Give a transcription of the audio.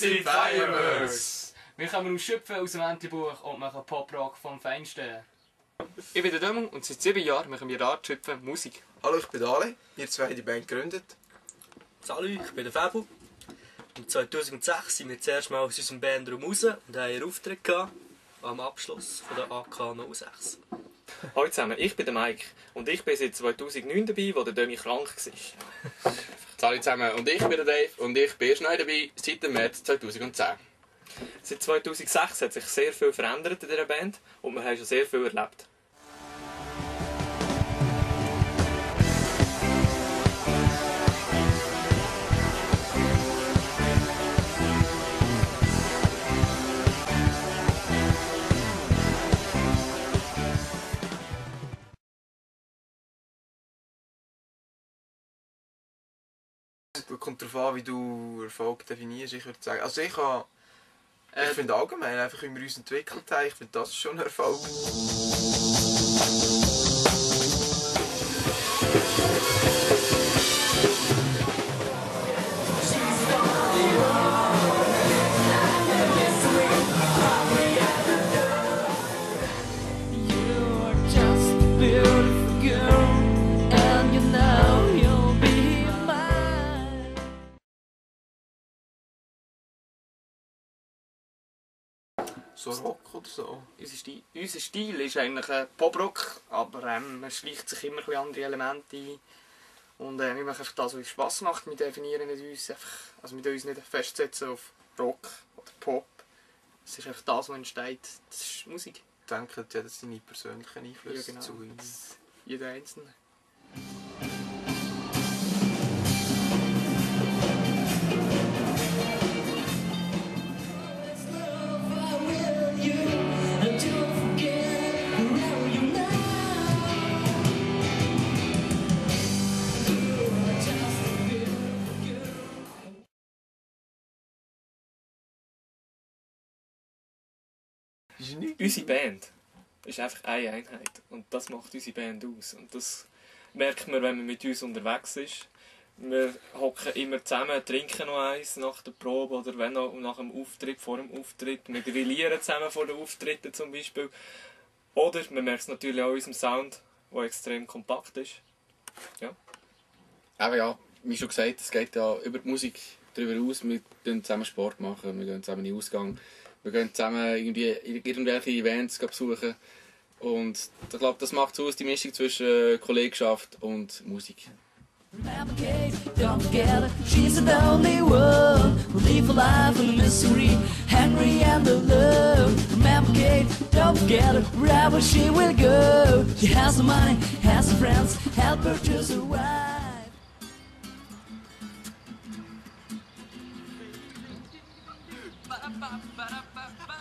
sind Fireworks! Wir kommen aus Schöpfen aus dem Entlebuch und machen Poprock vom Feinsten. Ich bin der Dömmel und seit sieben Jahren machen wir Radschöpfen Musik. Hallo, ich bin Ale. Wir zwei haben die Band gegründet. Salut, ich bin der Fabio. Und 2006 sind wir zuerst mal aus unserem Bandraum raus und haben einen Auftritt gehabt am Abschluss von der AK 06. Hallo zusammen, ich bin der Mike und ich bin seit 2009 dabei, wo der Dömi krank war. Hallo zusammen, und ich bin der Dave und ich bin neu dabei seit dem März 2010. Seit 2006 hat sich sehr viel verändert in dieser Band und wir haben schon sehr viel erlebt. Es kommt darauf an, wie du Erfolg definierst. Ich würde sagen, also ich habe, ich Äh, finde allgemein, einfach wie wir uns entwickelt haben, ich finde das schon ein Erfolg. So Rock oder so. unser, Stil, unser Stil ist eigentlich äh, Poprock, aber ähm, man schleicht sich immer ein andere Elemente ein. Und äh, wir machen einfach das, was uns Spass macht. Wir definieren nicht uns einfach, also wir uns nicht festsetzen auf Rock oder Pop. Es ist einfach das, was entsteht. Das ist Musik. Denken ja, das sind deine persönlichen Einflüsse Ja, genau. zu uns. Jeder Einzelne. Ist? Unsere Band ist einfach eine Einheit. Und das macht unsere Band aus. Und das merkt man, wenn man mit uns unterwegs ist. Wir hocken immer zusammen, trinken noch eins nach der Probe oder wenn auch nach dem Auftritt, vor dem Auftritt. Wir grillieren zusammen vor den Auftritten zum Beispiel. Oder man merkt es natürlich auch an unserem Sound, der extrem kompakt ist. Aber ja, wie schon gesagt, es geht ja über die Musik darüber aus. Wir gehen zusammen Sport machen, wir gehen zusammen in den Ausgang, wir gehen zusammen irgendwie irgendwelche Events besuchen. Und ich glaube, das macht so aus, die Mischung zwischen äh, Kollegschaft und Musik. Kate, don't forget it, she's only one who live a life in mystery, Henry and the love. Remember Kate, don't forget it, wherever she will go. She has the money, has the friends, help her to survive. ba ba ba ba ba